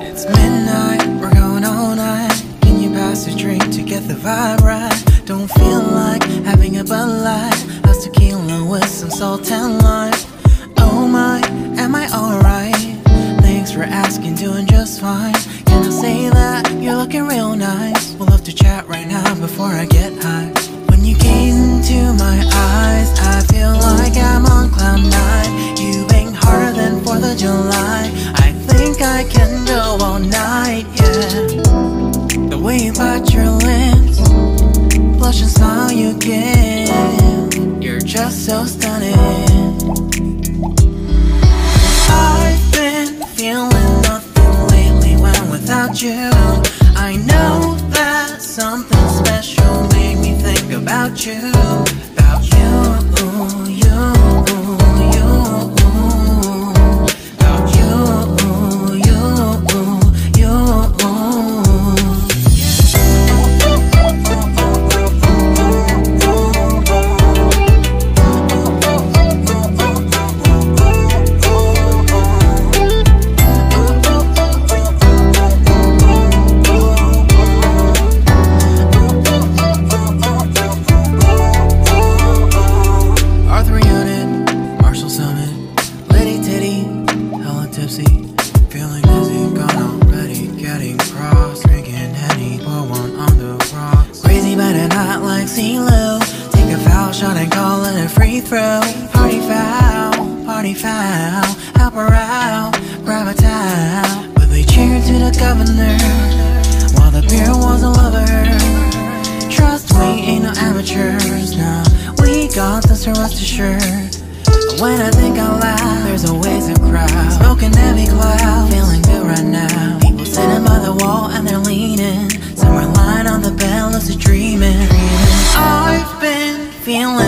It's midnight, we're going all night. Can you pass a drink to get the vibe right? Don't feel like having a Bud Light. How's tequila with some salt and lime? Oh my, am I alright? Thanks for asking, doing just fine. Can I say that you're looking real nice? We'll love to chat right now before I get high. When you gaze into my eyes, I feel like I'm special made me think about you. About you, you. Throw. Party foul, party foul, help her out, grab a towel. But they cheered to the governor, while the beer was a lover. Trust we ain't no amateurs, now. We got this, rest assured. When I think out loud, there's always a crowd. Smoking heavy cloud, feeling good right now. People sitting by the wall and they're leaning. Somewhere lying on the bed, lucid dreaming. I've been feeling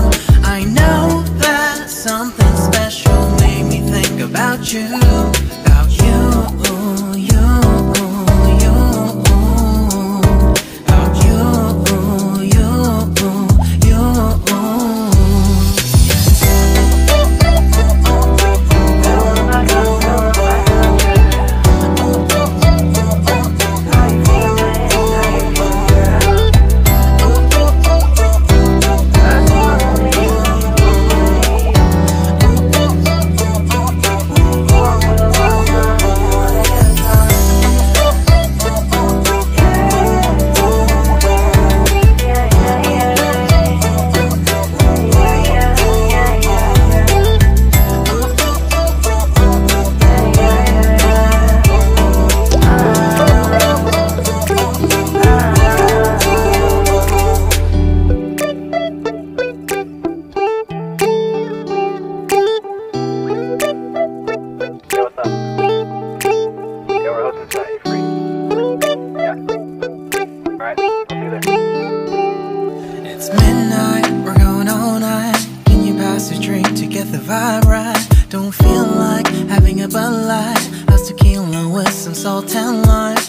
It's midnight, we're going all night. Can you pass a drink to get the vibe right? Don't feel like having a Bud Light. How's tequila with some salt and lime?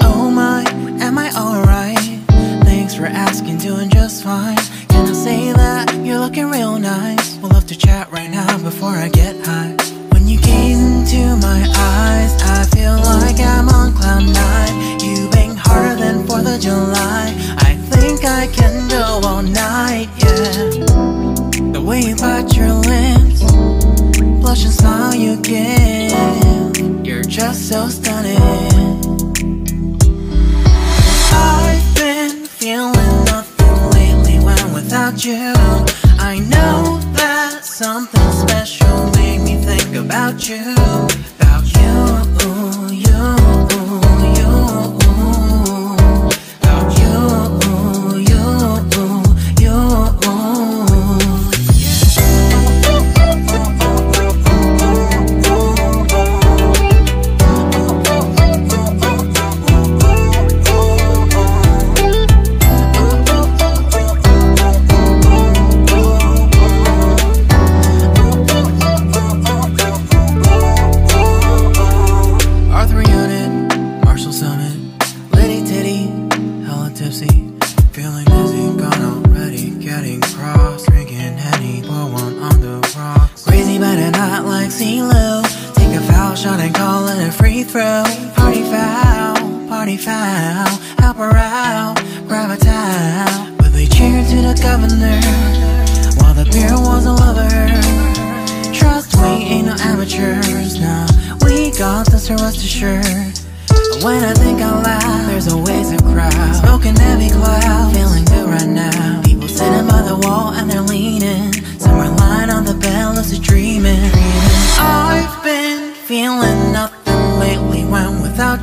Oh my, am I alright? Thanks for asking, doing just fine. Can I say that you're looking real nice? We'll love to chat right now before I get high. Throw. Party foul, party foul, help her out, grab a towel. But they cheered to the governor, while the beer was a lover. Trust we ain't no amateurs, nah. We got this, rest assured. When I think out loud, there's always a crowd. Smoking heavy cloud, feeling good right now. People sitting by the wall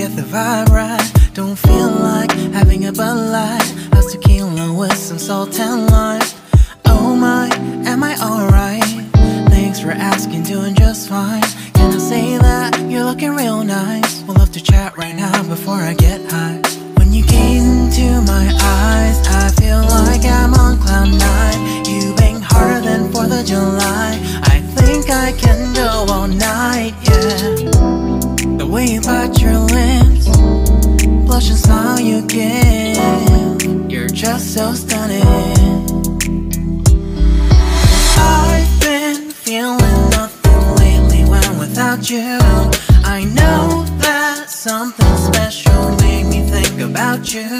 get the vibe right? Don't feel like having a Bud Light. How's tequila with some salt and lime? Oh my, am I alright? Thanks for asking, doing just fine. Can I say that you're looking real nice? We'll love to chat right now before I get high. When you gaze into my eyes, I feel like something special. Made me think about you,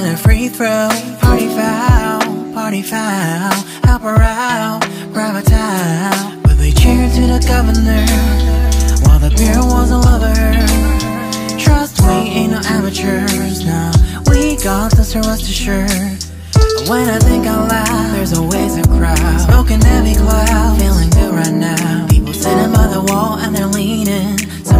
and a free throw. Party foul, party foul, help her out, a towel. But they cheered to the governor, while the beer was a lover. Trust we ain't no amateurs, now. We got this, rest assured. When I think out loud, there's always a crowd. Smoking heavy cloud, feeling good right now. People sitting by the wall and they're leaning. Some